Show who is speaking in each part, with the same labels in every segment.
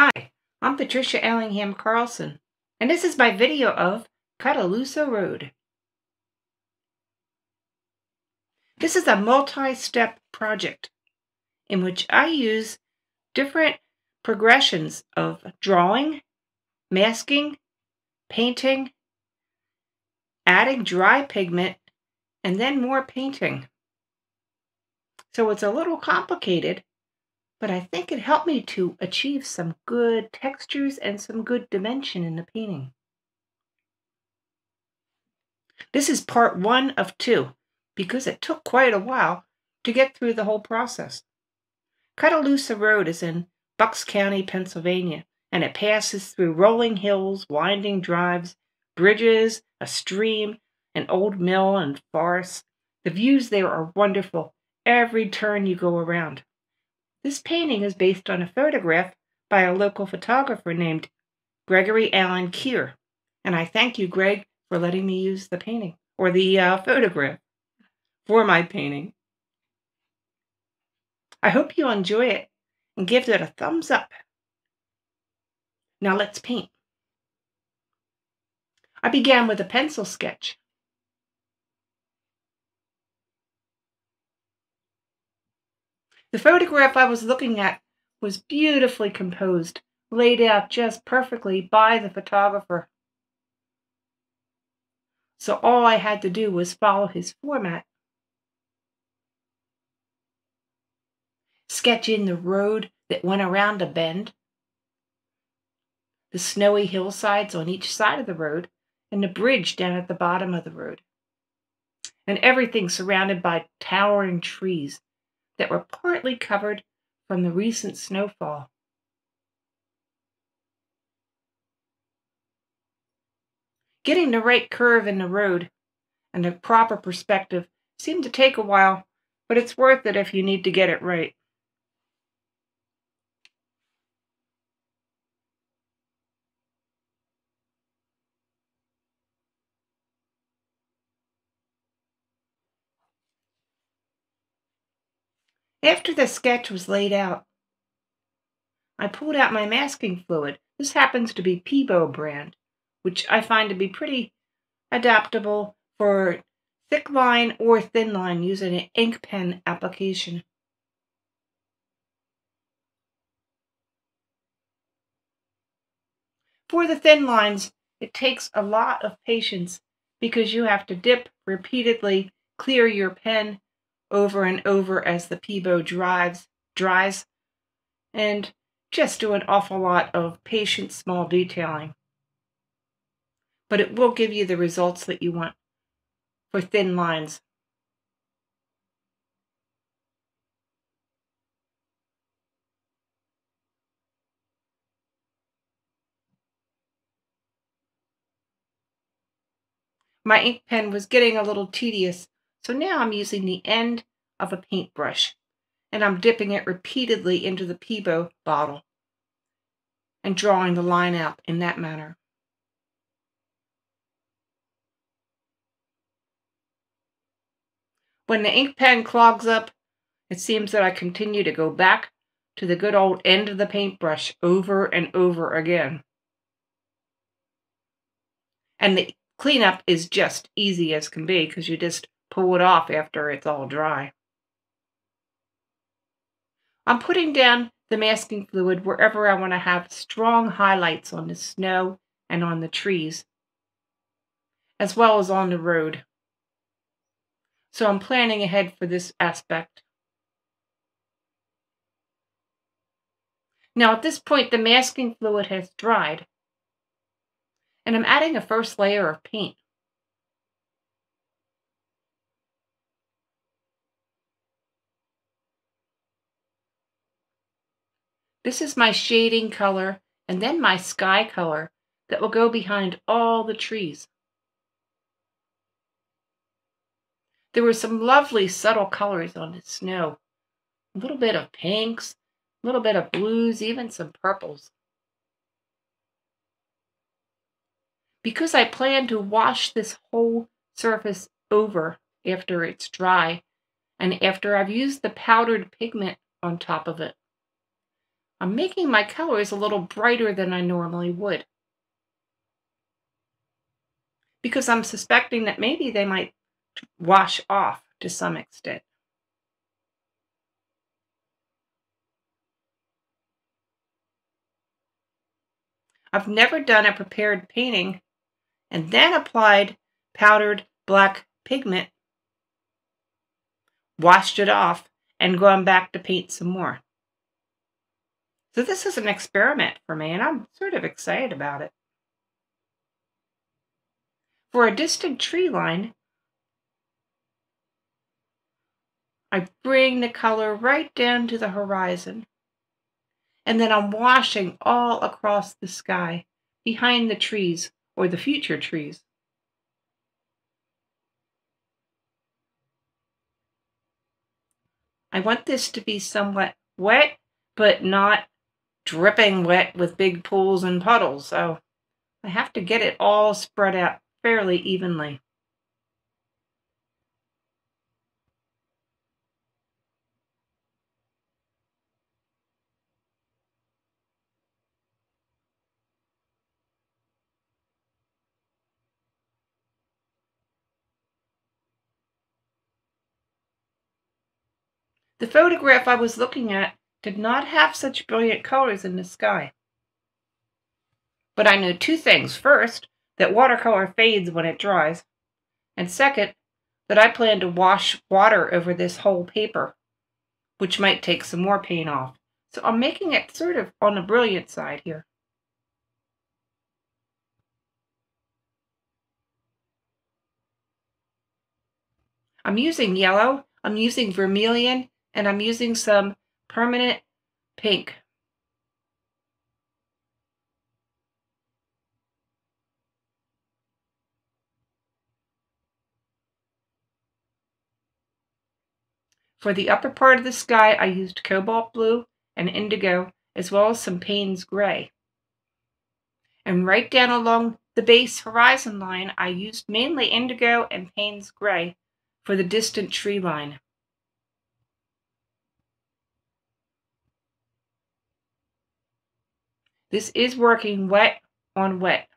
Speaker 1: Hi, I'm Patricia Allingham Carlson, and this is my video of Cuttalossa Road. This is a multi-step project in which I use different progressions of drawing, masking, painting, adding dry pigment, and then more painting. So it's a little complicated, but I think it helped me to achieve some good textures and some good dimension in the painting. This is part one of two, because it took quite a while to get through the whole process. Cuttalossa Road is in Bucks County, Pennsylvania, and it passes through rolling hills, winding drives, bridges, a stream, an old mill, and forests. The views there are wonderful every turn you go around. This painting is based on a photograph by a local photographer named Gregory Allen Kear, and I thank you, Greg, for letting me use the painting or the uh, photograph for my painting. I hope you enjoy it and give it a thumbs up. Now let's paint. I began with a pencil sketch. The photograph I was looking at was beautifully composed, laid out just perfectly by the photographer. So all I had to do was follow his format. Sketch in the road that went around a bend, the snowy hillsides on each side of the road, and the bridge down at the bottom of the road. And everything surrounded by towering trees that were partly covered from the recent snowfall. Getting the right curve in the road and the proper perspective seemed to take a while, but it's worth it if you need to get it right. After the sketch was laid out, I pulled out my masking fluid. This happens to be Pebeo brand, which I find to be pretty adaptable for thick line or thin line using an ink pen application. For the thin lines, it takes a lot of patience because you have to dip repeatedly, clear your pen over and over as the Pebeo drives, dries, and just do an awful lot of patient small detailing. But it will give you the results that you want for thin lines. My ink pen was getting a little tedious so now I'm using the end of a paintbrush and I'm dipping it repeatedly into the Pebeo bottle and drawing the line out in that manner. When the ink pen clogs up, it seems that I continue to go back to the good old end of the paintbrush over and over again. And the cleanup is just easy as can be because you just pull it off after it's all dry. I'm putting down the masking fluid wherever I want to have strong highlights on the snow and on the trees, as well as on the road. So I'm planning ahead for this aspect. Now at this point the masking fluid has dried, and I'm adding a first layer of paint. This is my shading color and then my sky color that will go behind all the trees. There were some lovely subtle colors on the snow. A little bit of pinks, a little bit of blues, even some purples. Because I plan to wash this whole surface over after it's dry and after I've used the powdered pigment on top of it. I'm making my colors a little brighter than I normally would. Because I'm suspecting that maybe they might wash off to some extent. I've never done a prepared painting and then applied powdered black pigment, washed it off, and gone back to paint some more. So this is an experiment for me, and I'm sort of excited about it. For a distant tree line, I bring the color right down to the horizon. And then I'm washing all across the sky, behind the trees, or the future trees. I want this to be somewhat wet, but not dripping wet with big pools and puddles, so I have to get it all spread out fairly evenly. The photograph I was looking at did not have such brilliant colors in the sky. But I knew two things. First, that watercolor fades when it dries. And second, that I plan to wash water over this whole paper, which might take some more paint off. So I'm making it sort of on the brilliant side here. I'm using yellow, I'm using vermilion, and I'm using some permanent pink. For the upper part of the sky, I used cobalt blue and indigo, as well as some Payne's gray. And right down along the base horizon line, I used mainly indigo and Payne's gray for the distant tree line. This is working wet on wet.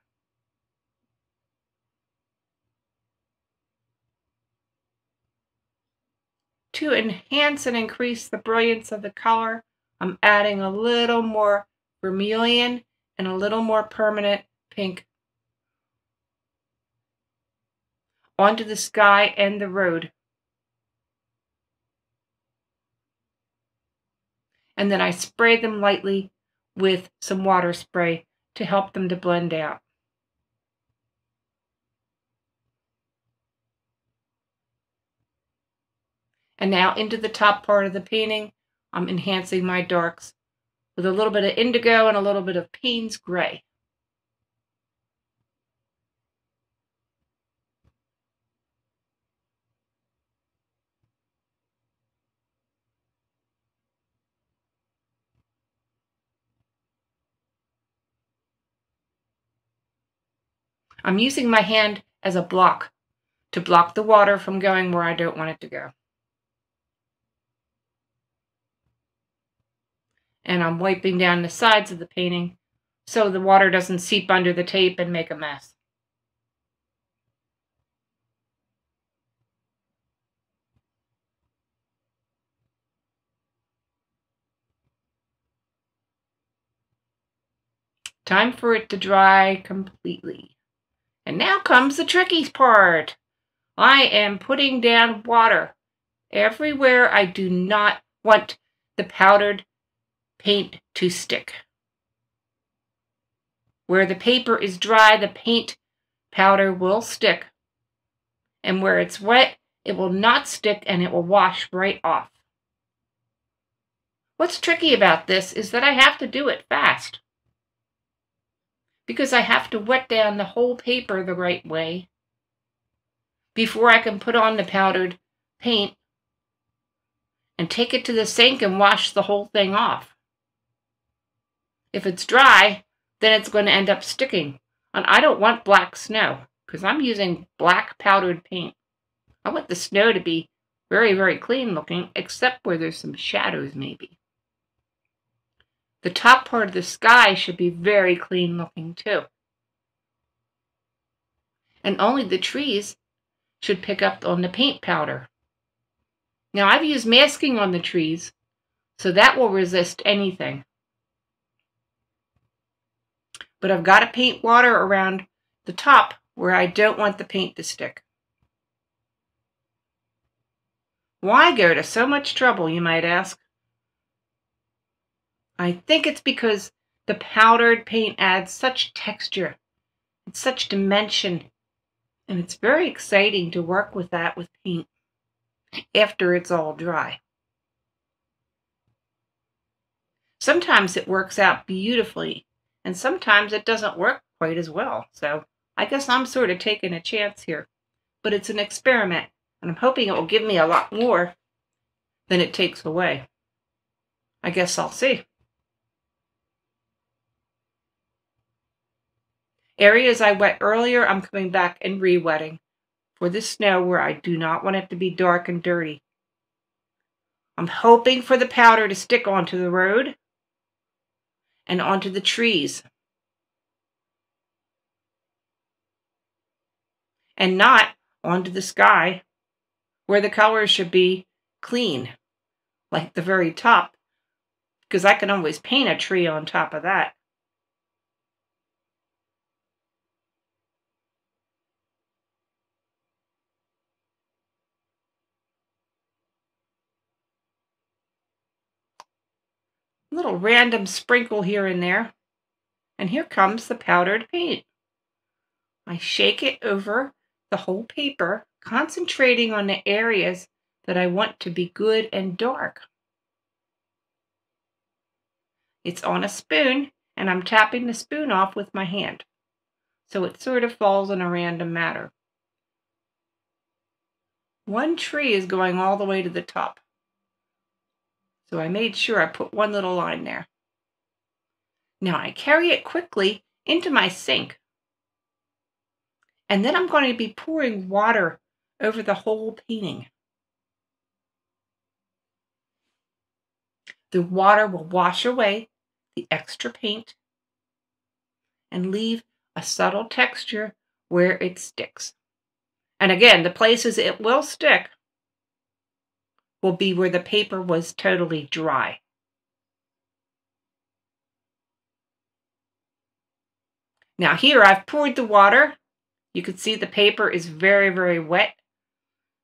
Speaker 1: To enhance and increase the brilliance of the color, I'm adding a little more vermilion and a little more permanent pink onto the sky and the road. And then I spray them lightly with some water spray to help them to blend out. And now into the top part of the painting, I'm enhancing my darks with a little bit of indigo and a little bit of Payne's Gray. I'm using my hand as a block to block the water from going where I don't want it to go. And I'm wiping down the sides of the painting so the water doesn't seep under the tape and make a mess. Time for it to dry completely. And now comes the tricky part. I am putting down water everywhere I do not want the powdered paint to stick. Where the paper is dry, the paint powder will stick. And where it's wet, it will not stick and it will wash right off. What's tricky about this is that I have to do it fast because I have to wet down the whole paper the right way before I can put on the powdered paint and take it to the sink and wash the whole thing off. If it's dry, then it's going to end up sticking. And I don't want black snow because I'm using black powdered paint. I want the snow to be very, very clean looking, except where there's some shadows maybe. The top part of the sky should be very clean looking too. And only the trees should pick up on the paint powder. Now I've used masking on the trees, so that will resist anything. But I've got to paint water around the top where I don't want the paint to stick. Why go to so much trouble, you might ask? I think it's because the powdered paint adds such texture and such dimension, and it's very exciting to work with that with paint after it's all dry. Sometimes it works out beautifully, and sometimes it doesn't work quite as well. So I guess I'm sort of taking a chance here. But it's an experiment, and I'm hoping it will give me a lot more than it takes away. I guess I'll see. Areas I wet earlier, I'm coming back and re-wetting for the snow where I do not want it to be dark and dirty. I'm hoping for the powder to stick onto the road and onto the trees. And not onto the sky where the colors should be clean, like the very top, because I can always paint a tree on top of that. Little random sprinkle here and there. And here comes the powdered paint. I shake it over the whole paper, concentrating on the areas that I want to be good and dark. It's on a spoon, and I'm tapping the spoon off with my hand. So it sort of falls in a random matter. One tree is going all the way to the top. So I made sure I put one little line there. Now I carry it quickly into my sink. And then I'm going to be pouring water over the whole painting. The water will wash away the extra paint and leave a subtle texture where it sticks. And again, the places it will stick will be where the paper was totally dry. Now here I've poured the water. You can see the paper is very, very wet.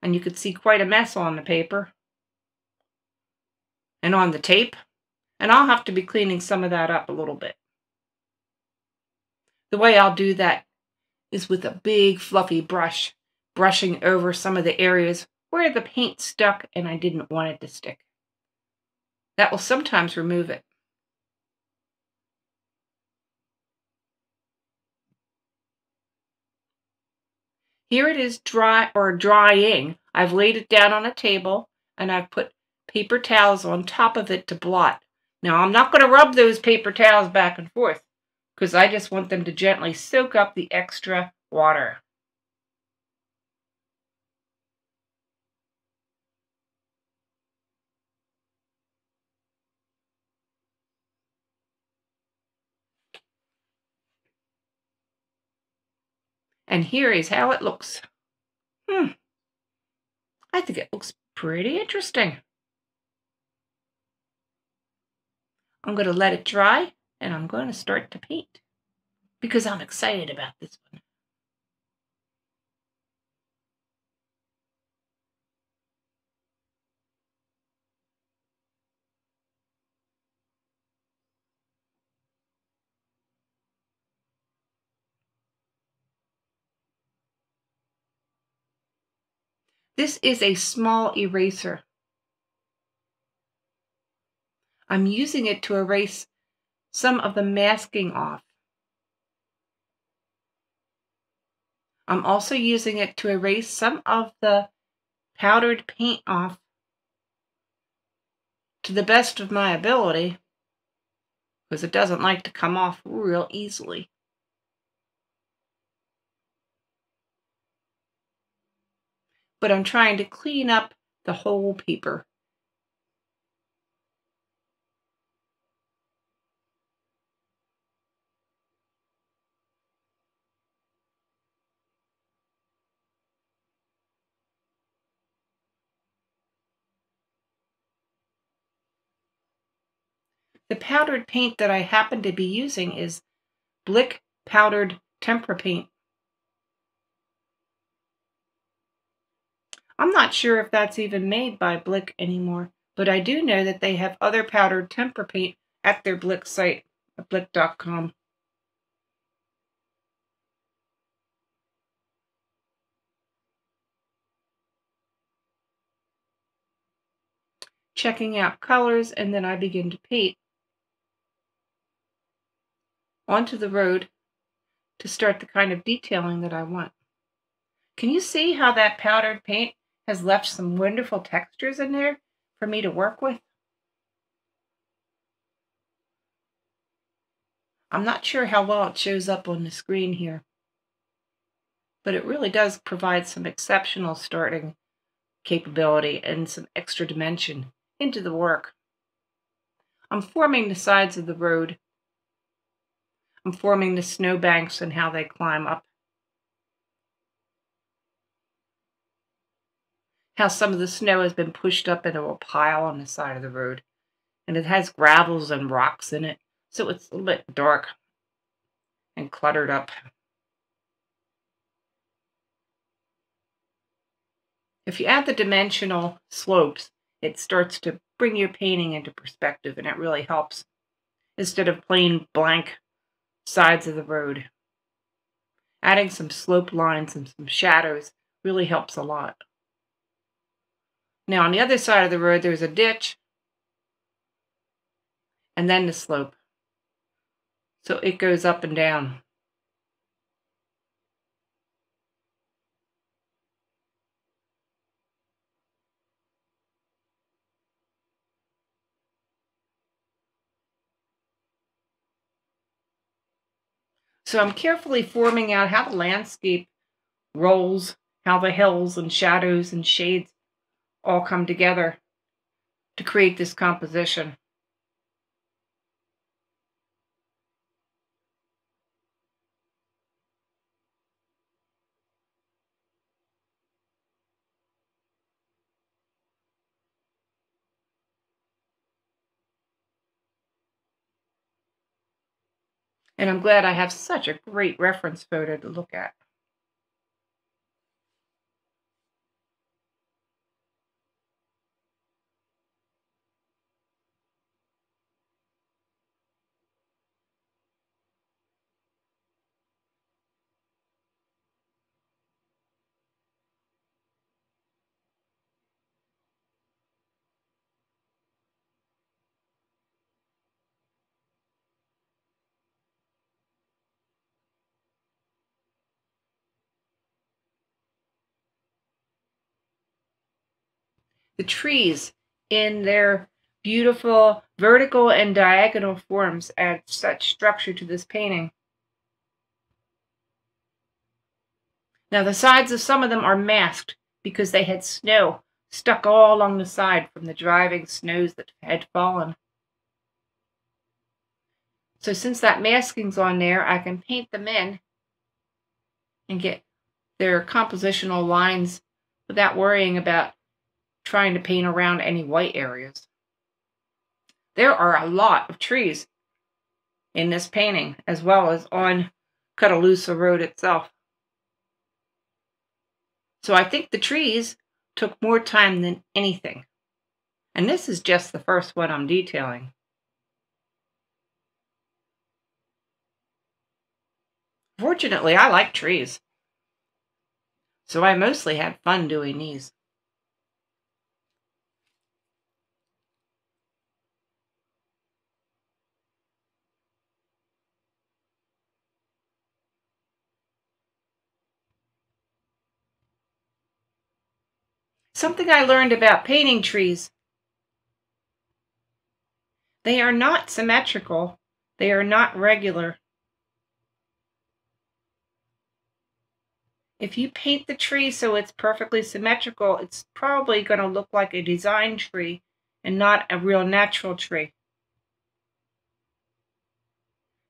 Speaker 1: And you can see quite a mess on the paper. And on the tape. And I'll have to be cleaning some of that up a little bit. The way I'll do that is with a big fluffy brush, brushing over some of the areas where the paint stuck and I didn't want it to stick. That will sometimes remove it. Here it is dry or drying. I've laid it down on a table and I've put paper towels on top of it to blot. Now I'm not going to rub those paper towels back and forth because I just want them to gently soak up the extra water. And here is how it looks. Hmm. I think it looks pretty interesting. I'm going to let it dry and I'm going to start to paint because I'm excited about this one. This is a small eraser. I'm using it to erase some of the masking off. I'm also using it to erase some of the powdered paint off to the best of my ability because it doesn't like to come off real easily. but I'm trying to clean up the whole paper. The powdered paint that I happen to be using is Blick Powdered Tempera Paint. I'm not sure if that's even made by Blick anymore, but I do know that they have other powdered temper paint at their Blick site, at blick.com. Checking out colors, and then I begin to paint onto the road to start the kind of detailing that I want. Can you see how that powdered paint has left some wonderful textures in there for me to work with? I'm not sure how well it shows up on the screen here, but it really does provide some exceptional starting capability and some extra dimension into the work. I'm forming the sides of the road. I'm forming the snowbanks and how they climb up. How some of the snow has been pushed up into a pile on the side of the road. And it has gravels and rocks in it, so it's a little bit dark and cluttered up. If you add the dimensional slopes, it starts to bring your painting into perspective, and it really helps instead of plain blank sides of the road. Adding some slope lines and some shadows really helps a lot. Now on the other side of the road, there's a ditch and then the slope. So it goes up and down. So I'm carefully forming out how the landscape rolls, how the hills and shadows and shades all come together to create this composition. And I'm glad I have such a great reference photo to look at. The trees in their beautiful vertical and diagonal forms add such structure to this painting. Now the sides of some of them are masked because they had snow stuck all along the side from the driving snows that had fallen. So since that masking's on there, I can paint them in and get their compositional lines without worrying about trying to paint around any white areas. There are a lot of trees in this painting, as well as on Cuttalossa Road itself. So I think the trees took more time than anything. And this is just the first one I'm detailing. Fortunately, I like trees. So I mostly had fun doing these. Something I learned about painting trees. They are not symmetrical. They are not regular. If you paint the tree so it's perfectly symmetrical, it's probably going to look like a design tree and not a real natural tree.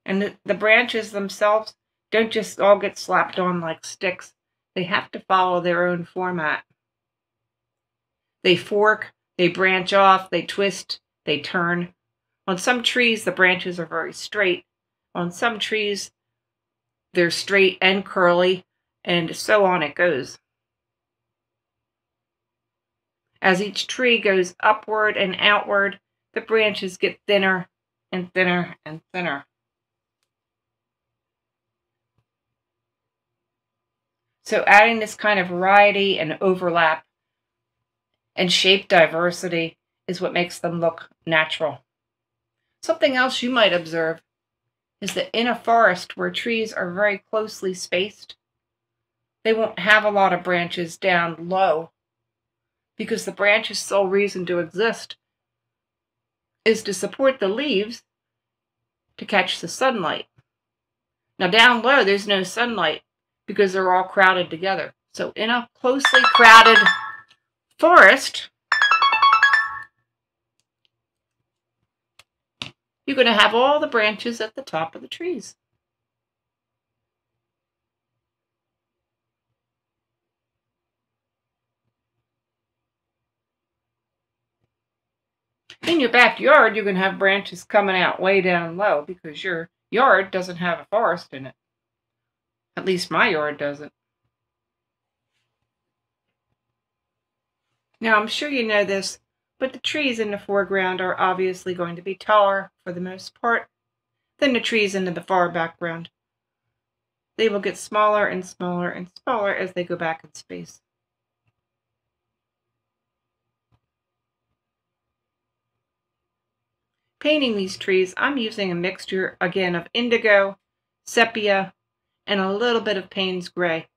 Speaker 1: And the, the branches themselves don't just all get slapped on like sticks. They have to follow their own format. They fork, they branch off, they twist, they turn. On some trees, the branches are very straight. On some trees, they're straight and curly, and so on it goes. As each tree goes upward and outward, the branches get thinner and thinner and thinner. So adding this kind of variety and overlap and shape diversity is what makes them look natural. Something else you might observe is that in a forest where trees are very closely spaced, they won't have a lot of branches down low because the branch's sole reason to exist is to support the leaves to catch the sunlight. Now down low, there's no sunlight because they're all crowded together. So in a closely crowded forest, you're going to have all the branches at the top of the trees. In your backyard, you're going to have branches coming out way down low because your yard doesn't have a forest in it. At least my yard doesn't. Now, I'm sure you know this, but the trees in the foreground are obviously going to be taller, for the most part, than the trees in the far background. They will get smaller and smaller and smaller as they go back in space. Painting these trees, I'm using a mixture, again, of indigo, sepia, and a little bit of Payne's gray.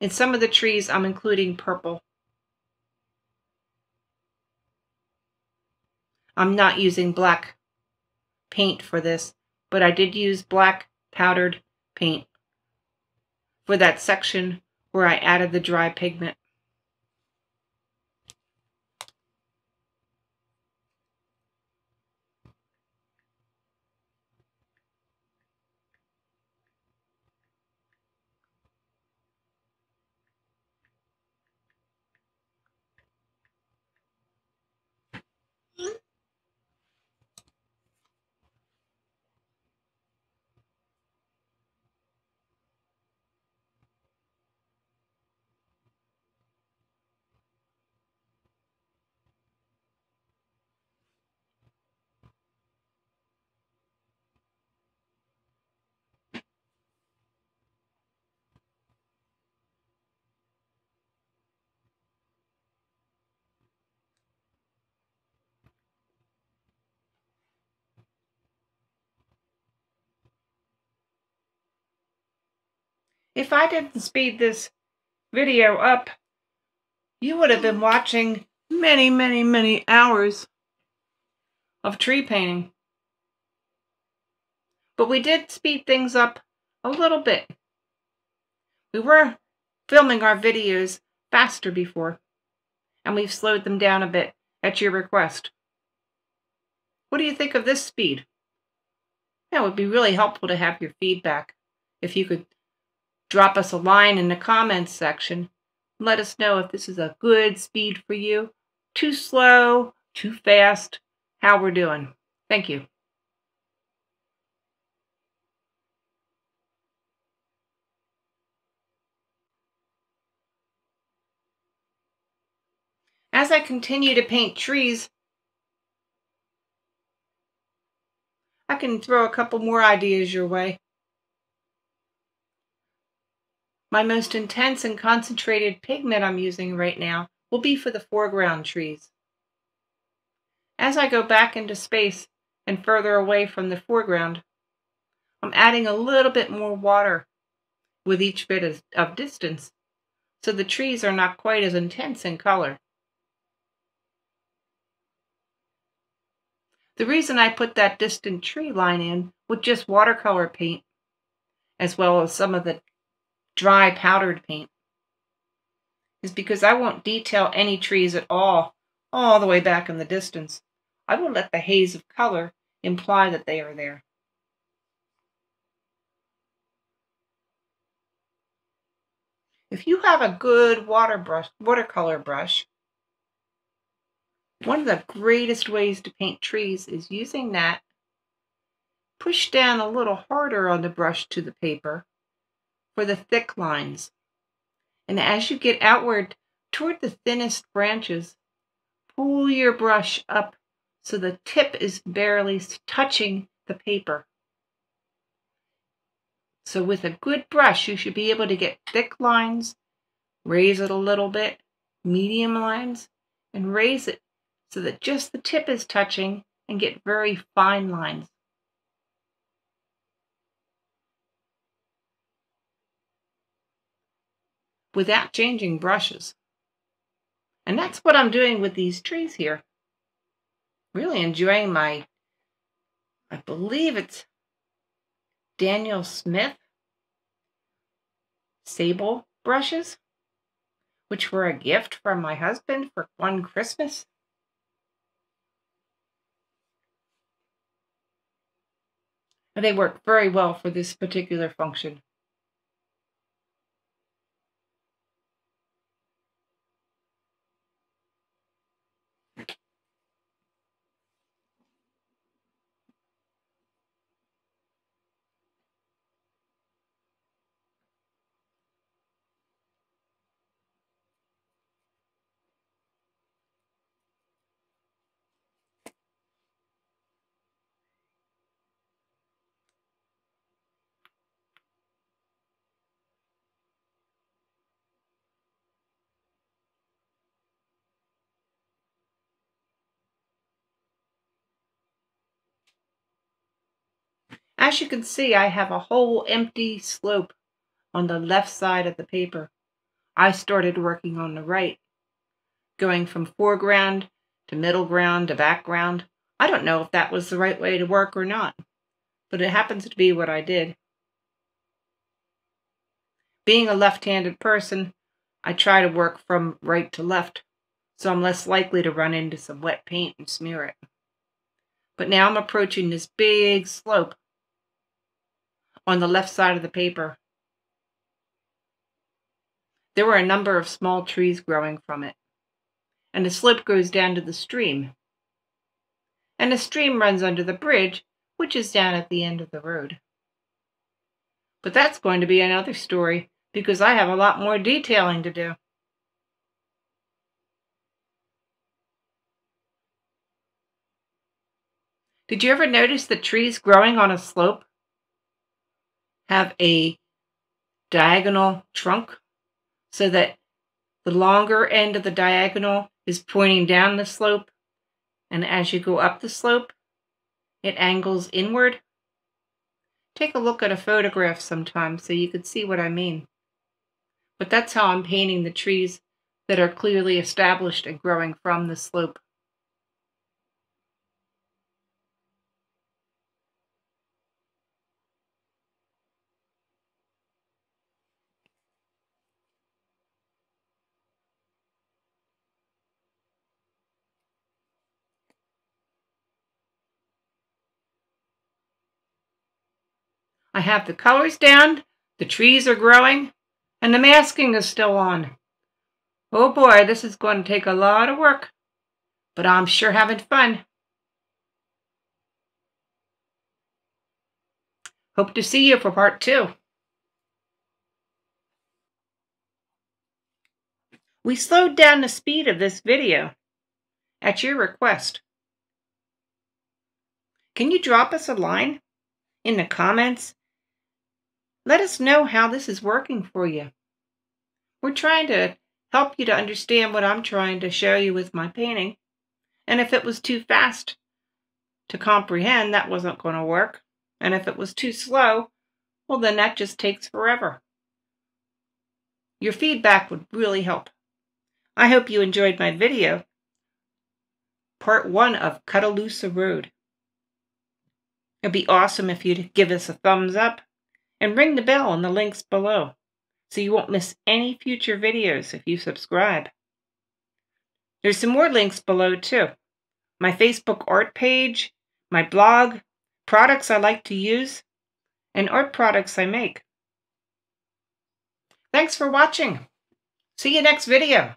Speaker 1: In some of the trees, I'm including purple. I'm not using black paint for this, but I did use black powdered paint for that section where I added the dry pigment. If I didn't speed this video up, you would have been watching many, many, many hours of tree painting. But we did speed things up a little bit. We were filming our videos faster before, and we've slowed them down a bit at your request. What do you think of this speed? That would be really helpful to have your feedback if you could Drop us a line in the comments section. Let us know if this is a good speed for you, too slow, too fast, how we're doing. Thank you. As I continue to paint trees, I can throw a couple more ideas your way. My most intense and concentrated pigment I'm using right now will be for the foreground trees. As I go back into space and further away from the foreground, I'm adding a little bit more water with each bit of, of distance, so the trees are not quite as intense in color. The reason I put that distant tree line in with just watercolor paint, as well as some of the dry powdered paint is because I won't detail any trees at all, all the way back in the distance. I will let the haze of color imply that they are there. If you have a good water brush, watercolor brush, One of the greatest ways to paint trees is using that. Push down a little harder on the brush to the paper for the thick lines. And as you get outward toward the thinnest branches, pull your brush up so the tip is barely touching the paper. So with a good brush, you should be able to get thick lines, raise it a little bit, medium lines, and raise it so that just the tip is touching and get very fine lines. Without changing brushes. And that's what I'm doing with these trees here. Really enjoying my, I believe it's Daniel Smith sable brushes, which were a gift from my husband for one Christmas. And they work very well for this particular function. As you can see, I have a whole empty slope on the left side of the paper. I started working on the right, going from foreground to middle ground to background. I don't know if that was the right way to work or not, but it happens to be what I did. Being a left-handed person, I try to work from right to left, so I'm less likely to run into some wet paint and smear it. But now I'm approaching this big slope on the left side of the paper. There were a number of small trees growing from it, and the slope goes down to the stream. And the stream runs under the bridge, which is down at the end of the road. But that's going to be another story because I have a lot more detailing to do. Did you ever notice the trees growing on a slope have a diagonal trunk so that the longer end of the diagonal is pointing down the slope and as you go up the slope it angles inward. Take a look at a photograph sometime so you can see what I mean. But that's how I'm painting the trees that are clearly established and growing from the slope. I have the colors down, the trees are growing, and the masking is still on. Oh boy, this is going to take a lot of work, but I'm sure having fun. Hope to see you for part two. We slowed down the speed of this video at your request. Can you drop us a line in the comments let us know how this is working for you. We're trying to help you to understand what I'm trying to show you with my painting. And if it was too fast to comprehend, that wasn't going to work. And if it was too slow, well, then that just takes forever. Your feedback would really help. I hope you enjoyed my video, part one of Cuttalossa Road. It'd be awesome if you'd give us a thumbs up and ring the bell on the links below so you won't miss any future videos if you subscribe. There's some more links below too. My Facebook art page, my blog, products I like to use, and art products I make. Thanks for watching. See you next video.